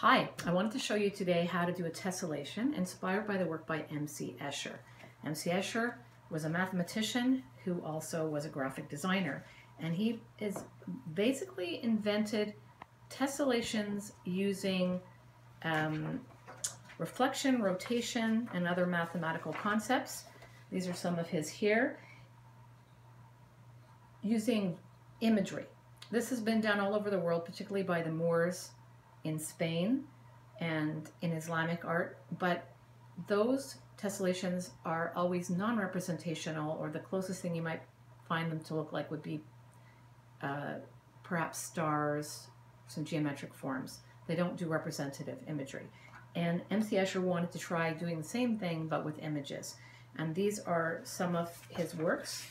Hi, I wanted to show you today how to do a tessellation inspired by the work by M.C. Escher. M.C. Escher was a mathematician who also was a graphic designer and he is basically invented tessellations using um, reflection, rotation, and other mathematical concepts. These are some of his here. Using imagery. This has been done all over the world, particularly by the Moors in Spain and in Islamic art, but those tessellations are always non-representational or the closest thing you might find them to look like would be uh, perhaps stars, some geometric forms. They don't do representative imagery. And M.C. Escher wanted to try doing the same thing but with images. And these are some of his works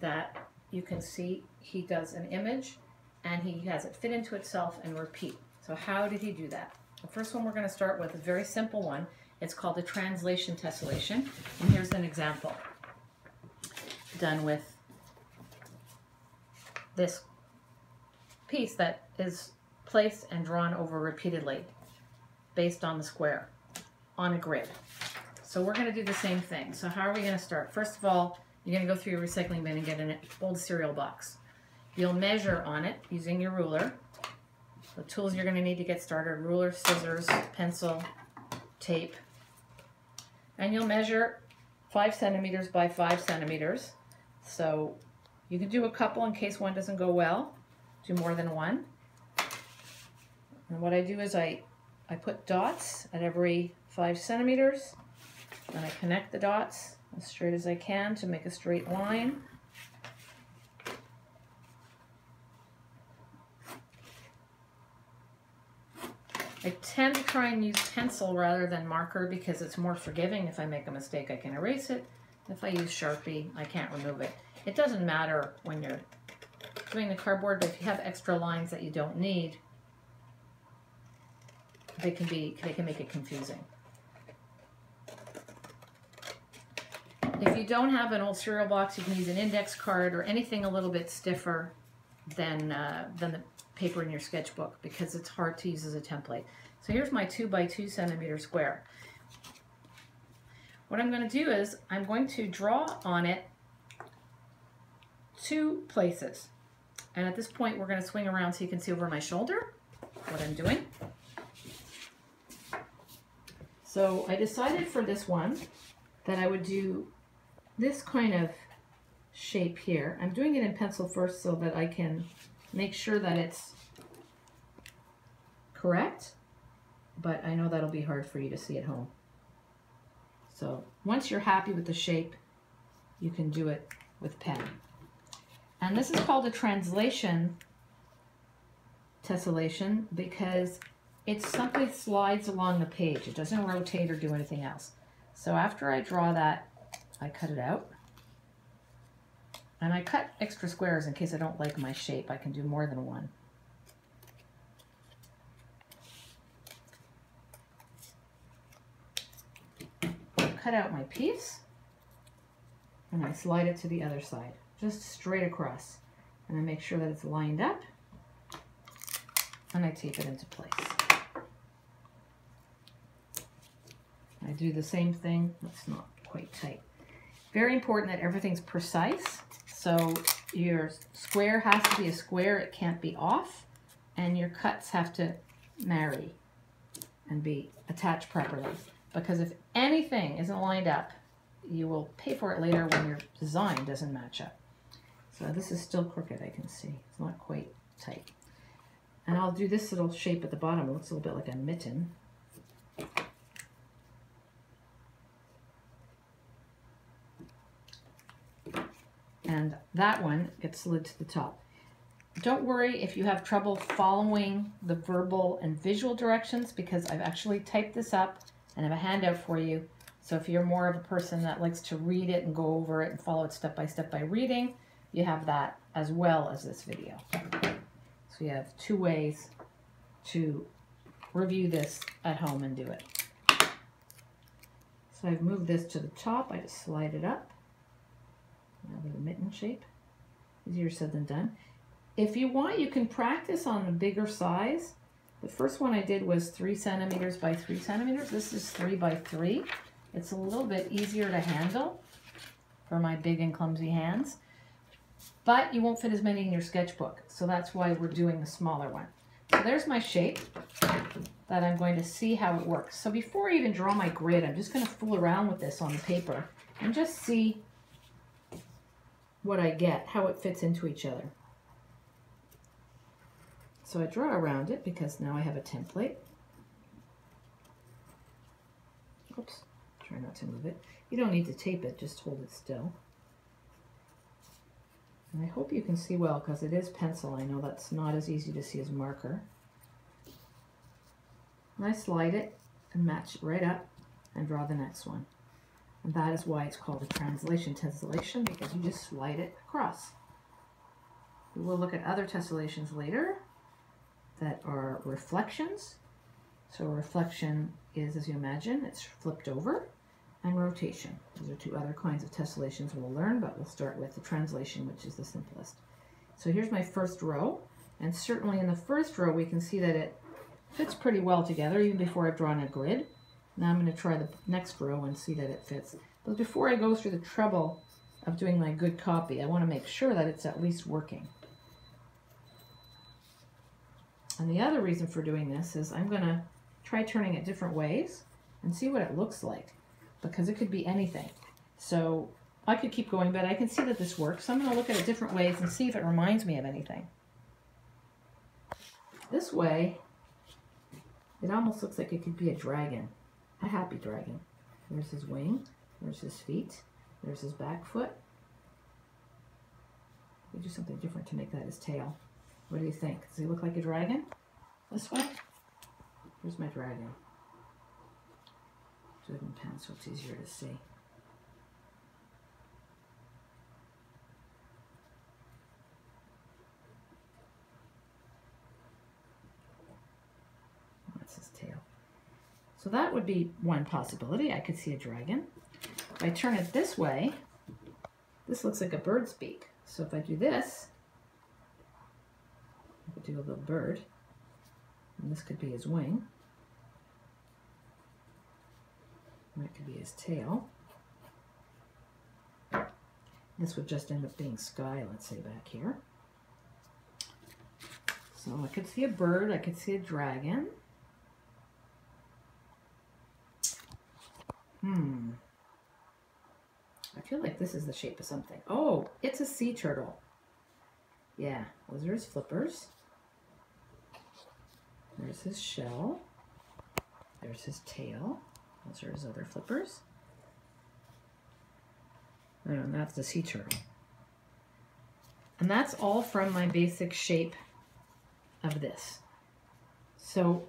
that you can see he does an image and he has it fit into itself and repeat. So how did he do that? The first one we're going to start with is a very simple one. It's called the translation tessellation. And here's an example done with this piece that is placed and drawn over repeatedly based on the square on a grid. So we're going to do the same thing. So how are we going to start? First of all, you're going to go through your recycling bin and get an old cereal box. You'll measure on it using your ruler. The tools you're going to need to get started, ruler, scissors, pencil, tape. And you'll measure 5 centimeters by 5 centimeters. So you can do a couple in case one doesn't go well. Do more than one. And what I do is I, I put dots at every 5 centimeters. And I connect the dots as straight as I can to make a straight line. I tend to try and use pencil rather than marker because it's more forgiving. If I make a mistake, I can erase it. If I use Sharpie, I can't remove it. It doesn't matter when you're doing the cardboard, but if you have extra lines that you don't need, they can be they can make it confusing. If you don't have an old cereal box, you can use an index card or anything a little bit stiffer than uh, than the paper in your sketchbook because it's hard to use as a template. So here's my 2 by 2 centimeter square. What I'm going to do is I'm going to draw on it two places. And at this point we're going to swing around so you can see over my shoulder what I'm doing. So I decided for this one that I would do this kind of shape here. I'm doing it in pencil first so that I can make sure that it's correct, but I know that'll be hard for you to see at home. So once you're happy with the shape, you can do it with pen. And this is called a translation tessellation because it simply slides along the page. It doesn't rotate or do anything else. So after I draw that, I cut it out. And I cut extra squares in case I don't like my shape. I can do more than one. Cut out my piece and I slide it to the other side, just straight across. And I make sure that it's lined up and I tape it into place. I do the same thing, it's not quite tight. Very important that everything's precise. So your square has to be a square, it can't be off, and your cuts have to marry and be attached properly. Because if anything isn't lined up, you will pay for it later when your design doesn't match up. So this is still crooked, I can see. It's not quite tight. And I'll do this little shape at the bottom. It looks a little bit like a mitten. and that one gets slid to the top. Don't worry if you have trouble following the verbal and visual directions because I've actually typed this up and have a handout for you. So if you're more of a person that likes to read it and go over it and follow it step by step by reading, you have that as well as this video. So you have two ways to review this at home and do it. So I've moved this to the top. I just slide it up. Now the mitten shape. Easier said than done. If you want, you can practice on a bigger size, The first one I did was three centimeters by three centimeters. This is three by three. It's a little bit easier to handle for my big and clumsy hands, but you won't fit as many in your sketchbook. So that's why we're doing the smaller one. So there's my shape that I'm going to see how it works. So before I even draw my grid, I'm just going to fool around with this on the paper and just see what I get, how it fits into each other. So I draw around it because now I have a template. Oops, try not to move it. You don't need to tape it, just hold it still. And I hope you can see well because it is pencil. I know that's not as easy to see as marker. And I slide it and match it right up and draw the next one. And that is why it's called a translation tessellation because you just slide it across. We will look at other tessellations later that are reflections. So reflection is, as you imagine, it's flipped over, and rotation. Those are two other kinds of tessellations we'll learn, but we'll start with the translation, which is the simplest. So here's my first row, and certainly in the first row we can see that it fits pretty well together, even before I've drawn a grid. Now I'm going to try the next row and see that it fits. But before I go through the trouble of doing my good copy, I want to make sure that it's at least working. And the other reason for doing this is I'm going to try turning it different ways and see what it looks like because it could be anything. So I could keep going, but I can see that this works. I'm going to look at it different ways and see if it reminds me of anything. This way, it almost looks like it could be a dragon, a happy dragon. There's his wing, there's his feet, there's his back foot. We do something different to make that his tail. What do you think? Does he look like a dragon? This way? Here's my dragon. Do it in pen so it's easier to see. That's his tail. So that would be one possibility. I could see a dragon. If I turn it this way, this looks like a bird's beak. So if I do this, do a little bird. And this could be his wing. That could be his tail. This would just end up being sky, let's say, back here. So I could see a bird, I could see a dragon. Hmm. I feel like this is the shape of something. Oh, it's a sea turtle. Yeah, those are his flippers. There's his shell. There's his tail. Those are his other flippers. And that's the sea turtle. And that's all from my basic shape of this. So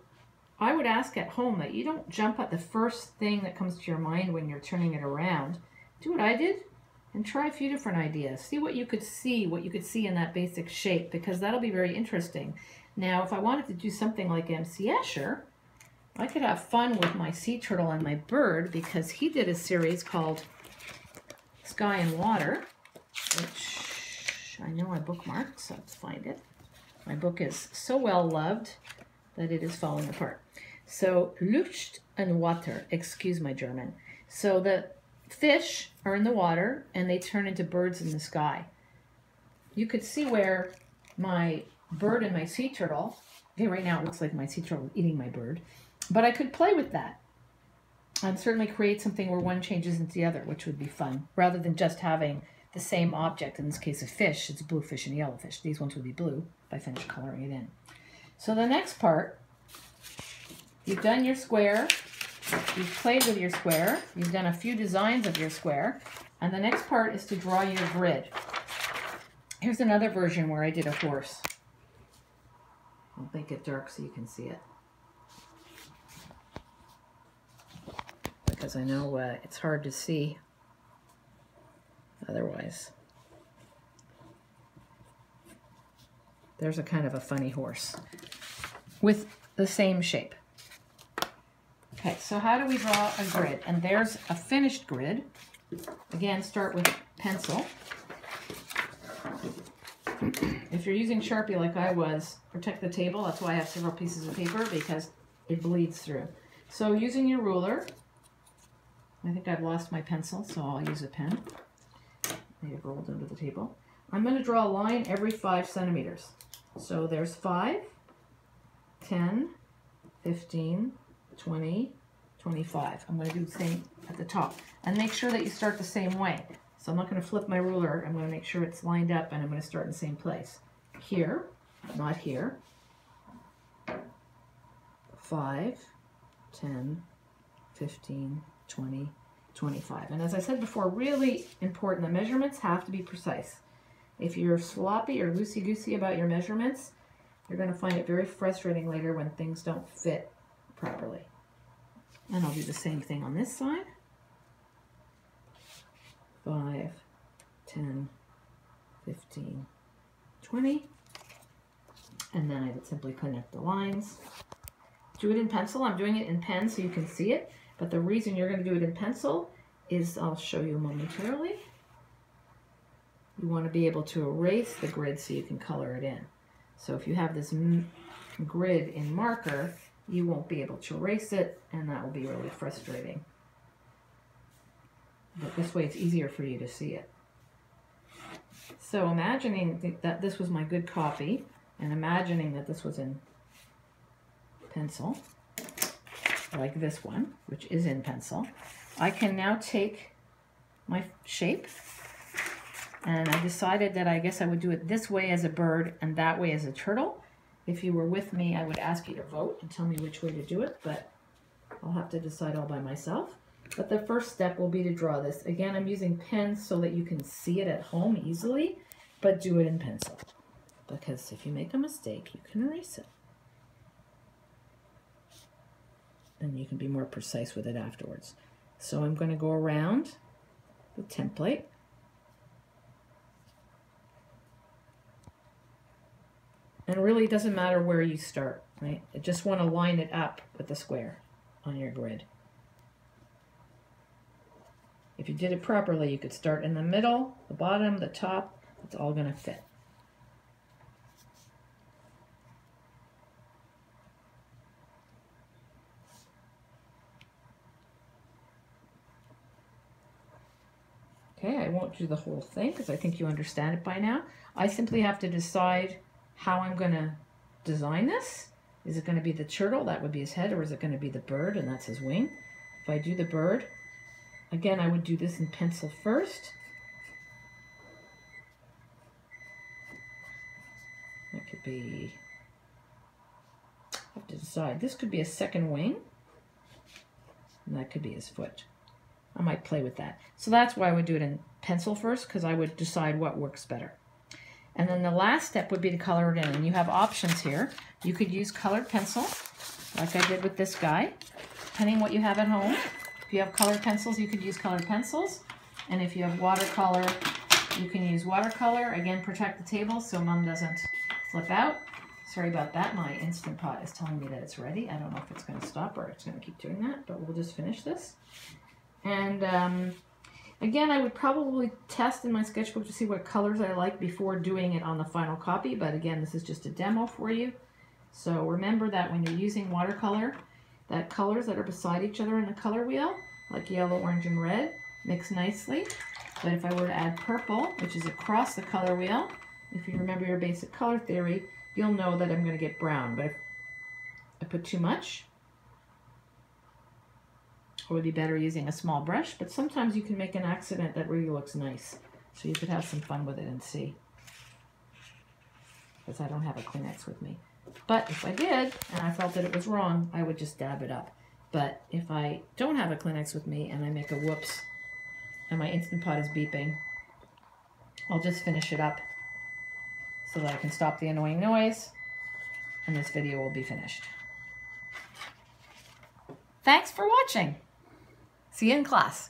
I would ask at home that you don't jump at the first thing that comes to your mind when you're turning it around. Do what I did and try a few different ideas. See what you could see, what you could see in that basic shape, because that'll be very interesting. Now, if I wanted to do something like MC Escher, I could have fun with my sea turtle and my bird because he did a series called Sky and Water, which I know I bookmarked, so let's find it. My book is so well loved that it is falling apart. So, Luft and Water, excuse my German. So the fish are in the water and they turn into birds in the sky. You could see where my bird and my sea turtle, okay, right now it looks like my sea turtle eating my bird, but I could play with that and certainly create something where one changes into the other, which would be fun, rather than just having the same object. In this case a fish, it's blue fish and yellow fish. These ones would be blue if I finish coloring it in. So the next part, you've done your square, you've played with your square, you've done a few designs of your square, and the next part is to draw your grid. Here's another version where I did a horse. I'll make it dark so you can see it. because I know uh, it's hard to see otherwise. There's a kind of a funny horse with the same shape. Okay, so how do we draw a grid? And there's a finished grid. Again, start with pencil. If you're using Sharpie like I was, protect the table. That's why I have several pieces of paper because it bleeds through. So using your ruler, I think I've lost my pencil, so I'll use a pen. I have rolled under the table. I'm going to draw a line every five centimeters. So there's five, 10, 15, 20, 25. I'm going to do the same at the top. And make sure that you start the same way. So I'm not going to flip my ruler. I'm going to make sure it's lined up and I'm going to start in the same place. Here, not here. 5, 10, 15, 20, 25. And as I said before, really important, the measurements have to be precise. If you're sloppy or loosey-goosey about your measurements, you're going to find it very frustrating later when things don't fit properly. And I'll do the same thing on this side. 5, 10, 15, 20. And then I would simply connect the lines. Do it in pencil. I'm doing it in pen so you can see it. But the reason you're going to do it in pencil is I'll show you momentarily. You want to be able to erase the grid so you can color it in. So if you have this grid in marker, you won't be able to erase it, and that will be really frustrating. But this way it's easier for you to see it. So imagining that this was my good copy, and imagining that this was in pencil, like this one, which is in pencil, I can now take my shape and I decided that I guess I would do it this way as a bird and that way as a turtle. If you were with me, I would ask you to vote and tell me which way to do it, but I'll have to decide all by myself. But the first step will be to draw this. Again, I'm using pens so that you can see it at home easily, but do it in pencil. Because if you make a mistake, you can erase it. And you can be more precise with it afterwards. So I'm going to go around the template. And really it doesn't matter where you start, right? I just want to line it up with the square on your grid. If you did it properly, you could start in the middle, the bottom, the top. It's all going to fit. Okay, I won't do the whole thing because I think you understand it by now. I simply have to decide how I'm going to design this. Is it going to be the turtle? That would be his head. Or is it going to be the bird? And that's his wing. If I do the bird, again, I would do this in pencil first. That could be, I have to decide. This could be a second wing. And that could be his foot. I might play with that. So that's why I would do it in pencil first, because I would decide what works better. And then the last step would be to color it in. And you have options here. You could use colored pencil, like I did with this guy, depending what you have at home. If you have colored pencils, you could use colored pencils. And if you have watercolor, you can use watercolor. Again, protect the table so mom doesn't flip out. Sorry about that. My Instant Pot is telling me that it's ready. I don't know if it's going to stop or it's going to keep doing that, but we'll just finish this. And um, again, I would probably test in my sketchbook to see what colors I like before doing it on the final copy. But again, this is just a demo for you. So remember that when you're using watercolor, that colors that are beside each other in the color wheel, like yellow, orange, and red, mix nicely. But if I were to add purple, which is across the color wheel, if you remember your basic color theory, you'll know that I'm going to get brown. But if I put too much, it would be better using a small brush, but sometimes you can make an accident that really looks nice. So you could have some fun with it and see. Because I don't have a Kleenex with me. But if I did, and I felt that it was wrong, I would just dab it up. But if I don't have a Kleenex with me and I make a whoops and my Instant Pot is beeping, I'll just finish it up so that I can stop the annoying noise and this video will be finished. Thanks for watching. See you in class.